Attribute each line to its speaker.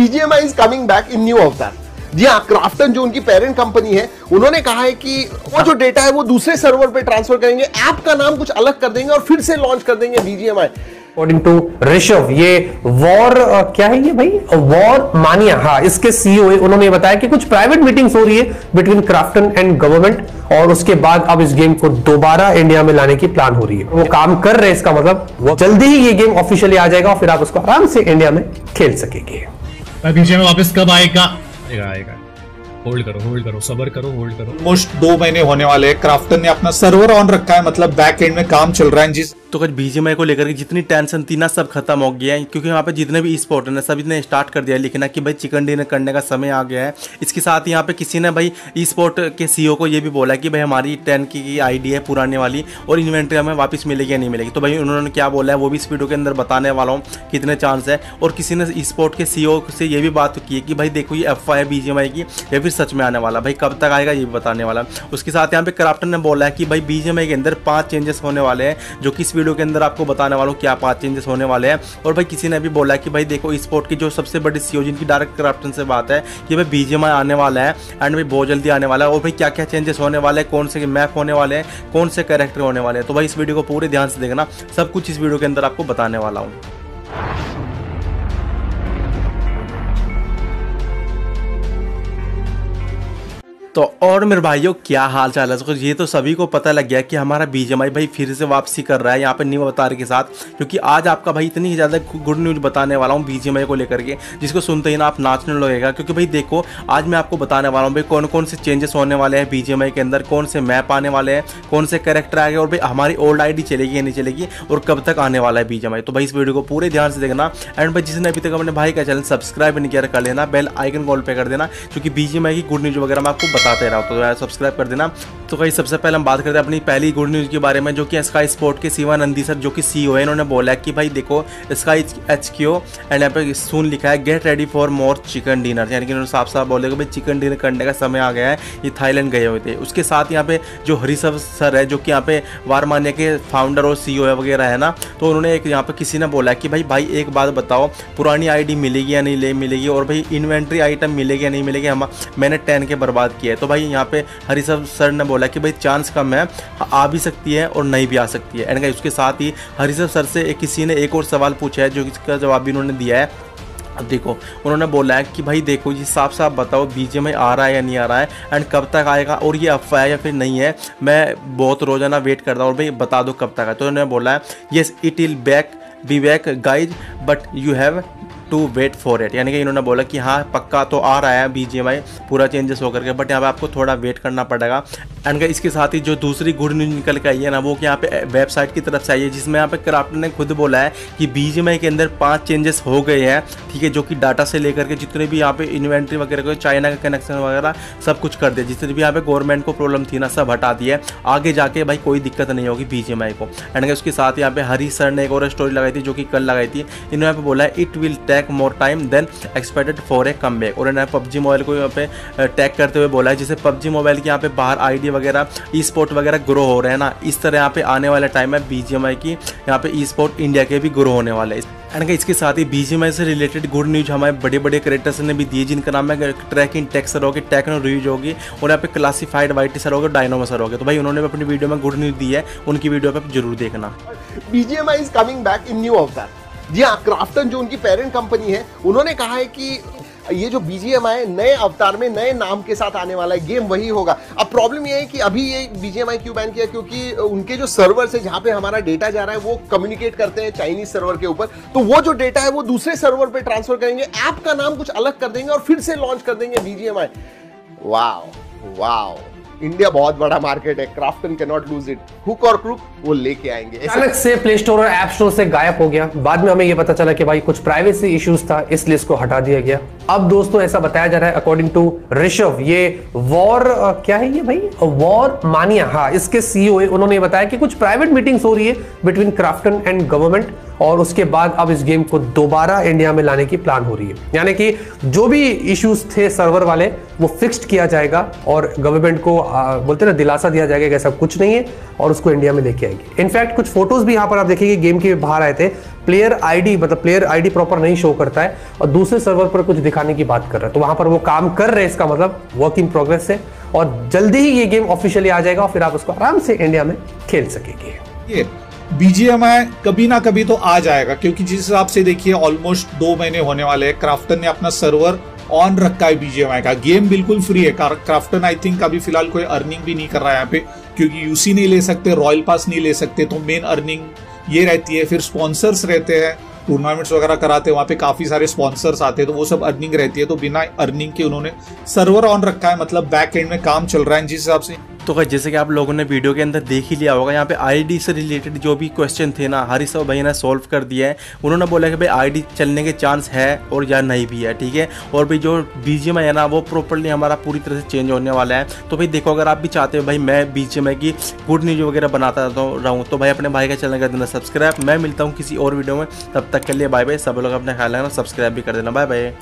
Speaker 1: BGMI is coming back in new avatar. जी हाँ Krafton जो उनकी पेरेंट कंपनी है उन्होंने कहा है कि वो जो डेटा है वो दूसरे सर्वर पे ट्रांसफ़र करेंगे ऐप का नाम कुछ अलग कर देंगे और फिर से लॉन्च कर देंगे बीजीएमआई
Speaker 2: अकॉर्डिंग टू ऋषभ ये वॉर क्या है ये भाई? वॉर मानिया। हाँ इसके सीईओ उन्होंने बताया कि कुछ प्राइवेट मीटिंग्स हो रही है बिटवीन क्राफ्टन एंड गवर्नमेंट और उसके बाद अब इस गेम को दोबारा इंडिया में लाने की प्लान हो रही है। वो काम कर रहे हैं इसका मतलब जल्दी ही ये गेम ऑफिशियली आ जाएगा और फिर आप उसको आराम से इंडिया में खेल सकेंगे।
Speaker 3: पीछे में वापस कब आएगा? आएगा आएगा। होल्ड करो होल्ड करो, सबर करो होल्ड करो।
Speaker 4: मोस्ट दो महीने होने वाले हैं। क्राफ्टन ने अपना सर्वर ऑन रखा है मतलब बैक एंड में काम चल रहा है। जिस
Speaker 5: तो कुछ बीजेमआई को लेकर के जितनी टेंशन थी ना, सब खत्म हो गया है। क्योंकि यहाँ पे जितने भी स्पोर्ट है सभी ने स्टार्ट कर दिया लिखना कि भाई चिकन डिनर करने का समय आ गया है। इसके साथ यहाँ पे किसी ने भाई ई स्पोर्ट के सीईओ को ये भी बोला कि भाई हमारी टेन की आईडी है पुराने वाली और इन्वेंट्री हमें वापस मिलेगी या नहीं मिलेगी। तो भाई उन्होंने क्या बोला है, वो भी इस वीडियो के अंदर बताने वाला हूँ कितने चांस है। और किसी ने ई स्पोर्ट के सी से ये भी बात की है कि भाई देखो ये एफ़ है बीजेमआई की, या फिर सच में आने वाला भाई कब तक आएगा ये भी बताने वाला उसके साथ यहाँ पे क्राफ्टन ने बोला है कि भाई बीजेमआई के अंदर पाँच चेंजेस होने वाले हैं, जो कि वीडियो के अंदर आपको बताने वाला हूँ क्या पाँच चेंजेस होने वाले हैं। और भाई किसी ने भी बोला कि भाई देखो स्पोर्ट की जो सबसे बड़ी सीओ जिनकी डायरेक्ट क्राफ्टन से बात है कि भाई बीजेमआई आने वाला है एंड भाई बहुत जल्दी आने वाला है। और भाई क्या क्या चेंजेस होने वाले हैं? कौन से मैप होने वाले हैं? कौन से कैरेक्टर होने वाले हैं? तो भाई इस वीडियो को पूरे ध्यान से देखना। सब कुछ इस वीडियो के अंदर आपको बताने वाला हूँ। तो और मेरे भाइयों, क्या हाल चाल है? तो ये तो सभी को पता लग गया कि हमारा बीजेमआई भाई फिर से वापसी कर रहा है यहाँ पे न्यू अवतार के साथ, क्योंकि आज आपका भाई इतनी ज़्यादा गुड न्यूज़ बताने वाला हूँ बीजेमआई को लेकर के, जिसको सुनते ही ना आप नाचने लगेगा। क्योंकि भाई देखो, आज मैं आपको बताने वाला हूँ भाई कौन कौन से चेंजेस होने वाले हैं बीजेमआई के अंदर, कौन से मैप आने वाले हैं, कौन से कैरेक्टर आएँगे और भाई हमारी ओल्ड आईडी चलेगी या नहीं चलेगी और कब तक आने वाला है बीजेमआई तो भाई इस वीडियो को पूरे ध्यान से देखना। एंड भाई जिसने अभी तक अपने भाई का चैनल सब्सक्राइब नहीं किया कर लेना बेल आइकन कॉल पे कर देना, क्योंकि बीजेमआई की गुड न्यूज़ वगैरह मैं आपको बताते रहा हूँ तो सब्सक्राइब कर देना। तो कहीं सबसे पहले हम बात करते हैं अपनी पहली गुड न्यूज़ के बारे में, जो कि स्काई स्पोर्ट के सीवा नंदी सर जो कि सी ओ है इन्होंने बोला है कि भाई देखो स्काई एच क्यू एंड यहाँ पे सुन लिखा है get ready for more chicken dinner यानी कि उन्होंने साफ़ साफ़ बोले कि भाई चिकन डिनर करने का समय आ गया है, ये थाईलैंड गए हुए थे। उसके साथ यहाँ पे जो हरीसव सर है, जो कि यहाँ पे वारमानिया के फाउंडर और सी है वगैरह है ना तो उन्होंने एक यहाँ पे किसी ने बोला कि भाई भाई एक बात बताओ, पुरानी आईडी मिलेगी या नहीं मिलेगी, और भाई इन्वेंट्री आइटम मिलेगी या नहीं मिलेगी, हम, मैंने टेन के बर्बाद किया है। तो भाई यहाँ पे हरीसव सर ने बोला कि भाई चांस कम है, आ भी सकती है और नहीं भी आ सकती है। एंड उसके साथ ही हरीसर सर से एक किसी ने एक और सवाल पूछा है, जो इसका जवाब भी उन्होंने दिया है। अब देखो, उन्होंने बोला है कि भाई देखो, ये साफ़ साफ़ बताओ बीजे में आ रहा है या नहीं आ रहा है एंड कब तक आएगा, और ये अफवाह है या फिर नहीं है, मैं बहुत रोज़ाना वेट करता हूँ, और भाई बता दो कब तक है तो उन्होंने बोला है yes it will back be back guys but you have to wait for it यानी कि इन्होंने बोला कि हाँ पक्का तो आ रहा है बी पूरा चेंजेस होकर के बट यहाँ पर आपको थोड़ा वेट करना पड़ेगा। एंड इसके साथ ही जो दूसरी गुड न्यूज़ निकल के आई है ना, वो कि यहाँ पे वेबसाइट की तरफ़ से आई है, जिसमें यहाँ पे क्राफ्ट ने खुद बोला है कि बी के अंदर पाँच चेंजेस हो गए हैं, ठीक है, जो कि डाटा से लेकर के जितने भी यहाँ पे इन्वेंट्री वगैरह को चाइना का कनेक्शन वगैरह, सब कुछ कर दिया। जितने भी यहाँ पे गवर्नमेंट को प्रॉब्लम थी ना, सब हटा दिया आगे जाके भाई कोई दिक्कत नहीं होगी बीजीएमआई को। एंड उसके साथ यहाँ पे हरी सर ने एक और स्टोरी लगाई थी, जो कि कल लगाई थी। इन्होंने यहाँ पे बोला है it will take more time than expected for a come back और इन्होंने पबजी मोबाइल को यहाँ पे टैग करते हुए बोला है, जैसे पबजी मोबाइल की यहाँ पे बाहर आईडी वगैरह ई स्पोर्ट वगैरह ग्रो हो रहे हैं ना, इस तरह यहाँ पे आने वाला टाइम है बीजीएमआई की यहाँ पे ई स्पोर्ट इंडिया के भी ग्रो होने वाले हैं। एंड इसके साथ ही बीजीएमआई से रिलेटेड गुड न्यूज़ हमारे बड़े बड़े क्रिएटर्स ने भी दिए, जिनका नाम है ट्रैकिंग टेक्सर होगी टेक्नो रिव्यूज़ होगी, और यहाँ पे क्लासीफाइड वाइट सर होगा डायनोमा सर होगा। तो भाई, उन्होंने अपनी वीडियो में गुड न्यूज़ दी है, उनकी वीडियो पे ज़रूर देखना।
Speaker 1: BGMI is coming back in new avatar जी हाँ क्राफ्टन जो उनकी पेरेंट कंपनी है, उन्होंने कहा है कि ये जो बीजीएमआई नए अवतार में नए नाम के साथ आने वाला है, गेम वही होगा। अब प्रॉब्लम ये है कि अभी ये बीजीएमआई क्यों बैन किया? क्योंकि उनके जो सर्वर से जहाँ पे हमारा डेटा जा रहा है, वो कम्युनिकेट करते हैं चाइनीज़ सर्वर के ऊपर। तो वो जो डेटा है, वो दूसरे सर्वर पर ट्रांसफ़र करेंगे ऐप का नाम कुछ अलग कर देंगे और फिर से लॉन्च कर देंगे बीजीएमआई वाओ वाओ इंडिया बहुत बड़ा मार्केट है Krafton can not lose it hook और क्रुक वो लेके आएँगे।
Speaker 2: अचानक से प्ले स्टोर और ऐप स्टोर से गायब हो गया। बाद में हमें ये पता चला कि भाई कुछ प्राइवेसी इश्यूज़ था इसलिए इसको हटा दिया गया। अब दोस्तों ऐसा बताया जा रहा है अकॉर्डिंग टू ऋषभ ये वॉर क्या है ये भाई? वॉर मानिया हाँ इसके सीईओ उन्होंने बताया कि कुछ प्राइवेट मीटिंग्स हो रही है बिटवीन क्राफ्टन एंड गवर्नमेंट और उसके बाद अब इस गेम को दोबारा इंडिया में लाने की प्लान हो रही है। यानी कि जो भी इश्यूज़ थे सर्वर वाले वो फिक्स्ड किया जाएगा और गवर्नमेंट को आ, बोलते ना दिलासा दिया जाएगा कि ऐसा कुछ नहीं है और उसको इंडिया में लेके आएगी। इनफैक्ट कुछ फ़ोटोज़ भी यहाँ पर आप देखिए गेम के बाहर आए थे। प्लेयर आईडी मतलब प्लेयर आईडी प्रॉपर नहीं शो करता है और दूसरे सर्वर पर कुछ दिखाने की बात कर रहा है। तो वहाँ पर वो काम कर रहे हैं इसका मतलब वर्क इन प्रोग्रेस है और जल्दी ही ये गेम ऑफिशियली आ जाएगा और फिर आप उसको आराम से इंडिया में खेल सकेंगे।
Speaker 4: बीजीएमआई कभी ना कभी तो आ जाएगा, क्योंकि जिस हिसाब से देखिए ऑलमोस्ट दो महीने होने वाले हैं। क्राफ्टन ने अपना सर्वर ऑन रखा है बीजीएमआई का। गेम बिल्कुल फ्री है। क्राफ्टन आई थिंक अभी फ़िलहाल कोई अर्निंग भी नहीं कर रहा है यहाँ पे, क्योंकि यूसी नहीं ले सकते रॉयल पास नहीं ले सकते तो मेन अर्निंग ये रहती है। फिर स्पॉन्सर्स रहते हैं टूर्नामेंट्स वगैरह कराते हैं, वहाँ पे काफ़ी सारे स्पॉन्सर्स आते हैं तो वो सब अर्निंग रहती है। तो बिना अर्निंग के उन्होंने सर्वर ऑन रखा है मतलब बैक एंड में काम चल रहा है। जिस हिसाब से
Speaker 5: तो गाइस जैसे कि आप लोगों ने वीडियो के अंदर देख ही लिया होगा, यहाँ पे आईडी से रिलेटेड जो भी क्वेश्चन थे ना हरी सब भाई ने सॉल्व कर दिया है। उन्होंने बोला कि भाई आईडी चलने के चांस है और या नहीं भी है, ठीक है? और भाई जो बीजीएम है ना, वो प्रॉपरली हमारा पूरी तरह से चेंज होने वाला है। तो भाई, देखो, अगर आप भी चाहते हो भाई, मैं बीजीएम की गुड न्यूज़ वगैरह बनाता रहूँ तो भाई, अपने भाई का चैनल कर देना सब्सक्राइब मैं मिलता हूँ किसी और वीडियो में। तब तक के लिए बाय बाय सब लोग अपने ख्याल रखना सब्सक्राइब भी कर देना। Bye bye